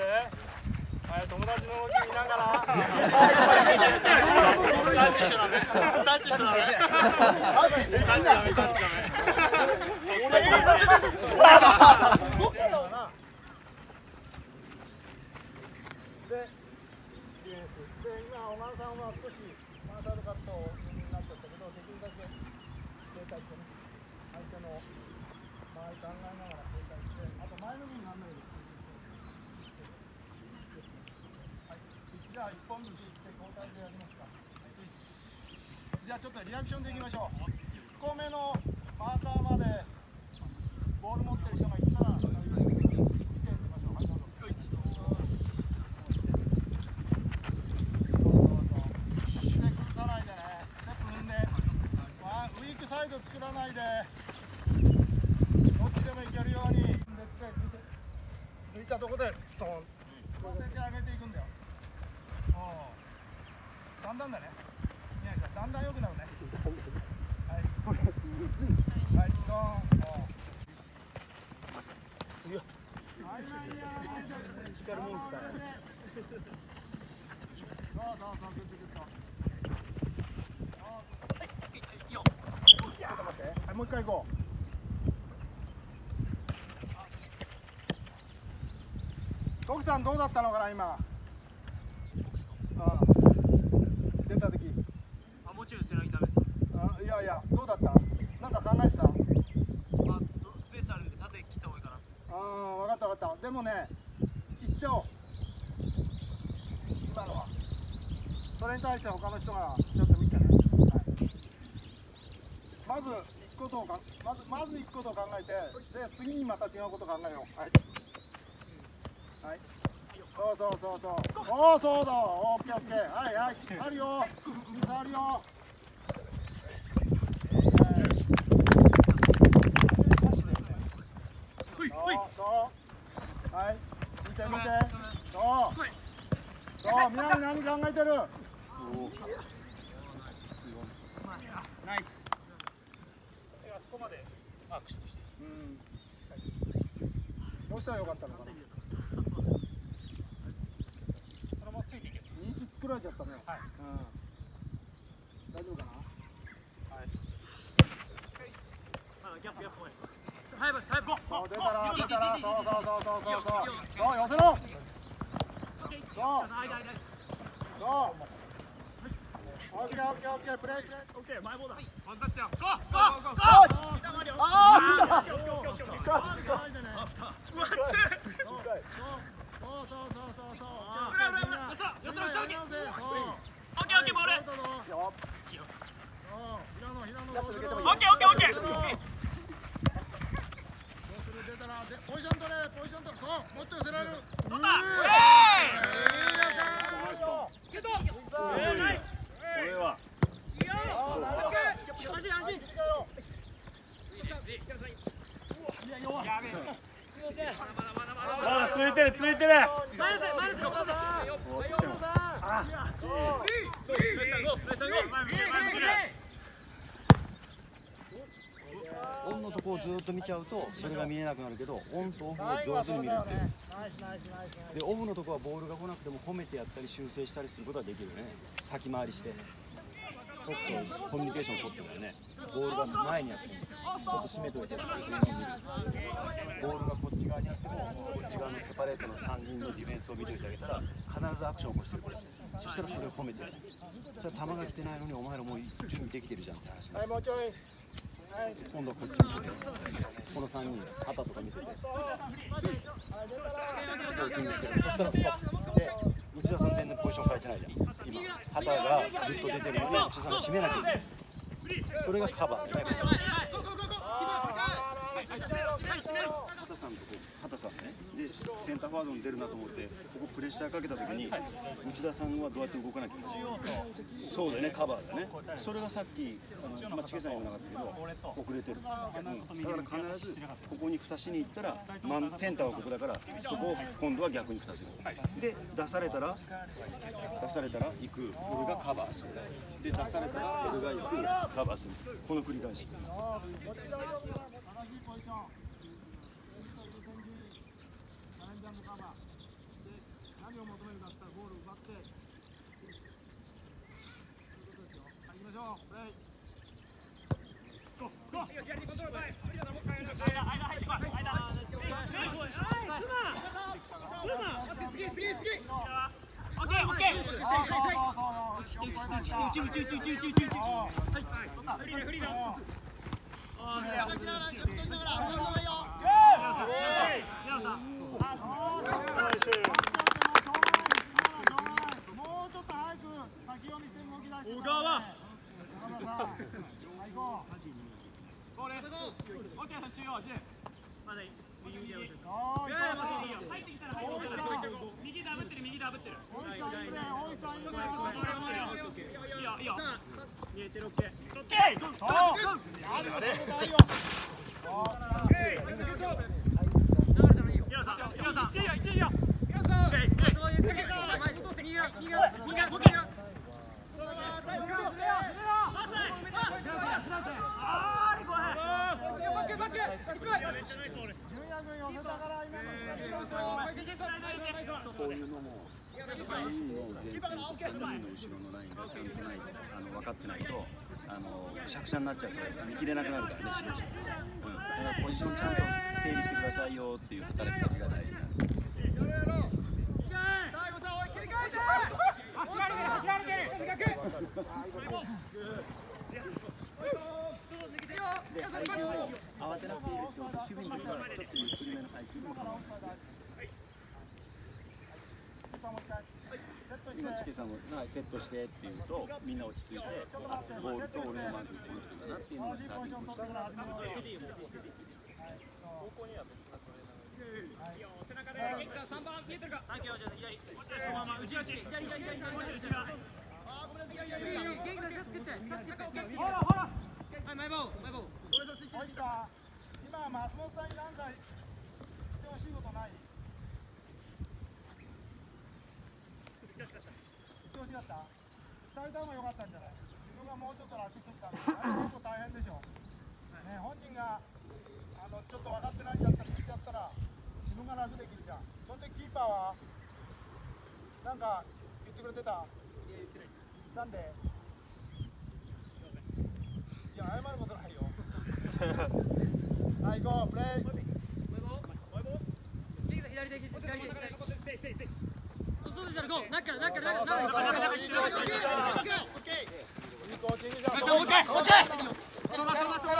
て。はい友達の動き見ながら。タッチしちゃダメタッチしちゃダメタッチダメタッチダメでディフェンスで今小川さんは少しマーサルカットになっちゃったけどできるだけ正解してね。相手の場合考えながら正解してあと前のめにならないではいじゃあ1本ずついって交代でやりますか。じゃあちょっとリアクションでいきましょう。1個目のマーカーまでボール持ってる人がいったら。サイド作らない。でどっちでもい。けるように抜い。たとこでドンつませて上げていくんだよだんだんだんだん良くなるね。はい。これはい。ドーン次よ光モンスターそうそうそうGood good はい、もう一回行こう。徳さんどうだったのかな今。ああ出た時。あもちろん背中痛めですあいやいやどうだった。なんか考えてた。まあスペースあるんで縦切った方がいいかな。ああ分かった分かった。でもね一丁。今のは。それに対して他の人がちょっと見てね。まず行くことをかまずまず行くことを考えてで次にまた違うことを考えよう。はい、はい、そうそうそうそう。おおそうだオッケーオッケー。はいはい。あるよ。あるよ。はい。見て見て。そう。そう。みんな何考えてる？ナイス。あそこまでマークしてうん。どうしたらよかったのかな？そのままついていけ認知作られちゃったね。はい。うん。大丈夫かな？ギャップギャップ平野平野どうするオッケーオッケーオッケーどうする出たらでポジション取れポジション取れそうもっと寄せられる取ったいいナイスこれは安心安心やべえま続いてるオンのとこをずっと見ちゃうとそれが見えなくなるけどオンとオフを上手に見るっていう。でオフのとこはボールが来なくても褒めてやったり修正したりすることができるよね。先回りして。ちょっとコミュニケーション取ってるよね。ボールが前にあってもちょっと締めてって。いうのを見るボールがこっち側にあってパレートの3人のディフェンスを見といてあげたら必ずアクションを起こしてるからそしたらそれを褒めてるそれは球が来てないのにお前らもう準備できてるじゃんって話はいもうちょい今度はこっち見ててこの3人旗とか見て。てそう準備してるそしたらストップで内田さん全然ポジション変えてないじゃん今旗がぐっと出てるので内田さんが締めなきゃいけないそれがカバーだよね畑さんとさんね。でセンターフォワードに出るなと思ってここプレッシャーかけた時に内田さんはどうやって動かなきゃいけないそうだよねカバーだね。それがさっきあの、まあ、チケさん言わなかったけど遅れてる、うん、だから必ずここに蓋しに行ったら真んセンターはここだからそこを今度は逆に蓋する。で出されたら出されたら行く。俺がカバーする。で出されたら俺が行く。カバーする。この繰り返し何を求めるかって言ったらボール奪ってそういうことですよはい行きましょうはい行こう右ダブってる右ダブってる大石さんいいね大石さんいいねいいよいいよ見えてるオッケーオッケーそうやることないよ平野さん平野さんいっていいよいってい。ら今のこういうのも。3人の前線と3人の後ろのラインがちゃんとないあの分かってないとあのくしゃくしゃになっちゃうと見切れなくなるからね指導者、うん、だからポジションちゃんと整理してくださいよっていう働きかけが大事なんでで配球も慌てなくていいですよ守備に出たらちょっとゆっくりめの配球でも構わない今チケさんもがセットしてって言うとみんな落ち着いてあボールと俺のマークこの人だなっていうのがスターティングして背中で3番見えてるかはいじゃあ左そのまま内々左左左左内側おいさ今松本さんに何かしてほしい。ことない言ってほしかった言ってほしかった？伝えた方が良かったんじゃない？自分がもうちょっと楽しとったんであれ結構大変でしょ。ね本人があのちょっと分かってないんだったら聞いちゃったら自分が楽できるじゃん。その時キーパーはなんか言ってくれてた？なんで？いや謝ることないよ。はい行こうプレイいいコーチング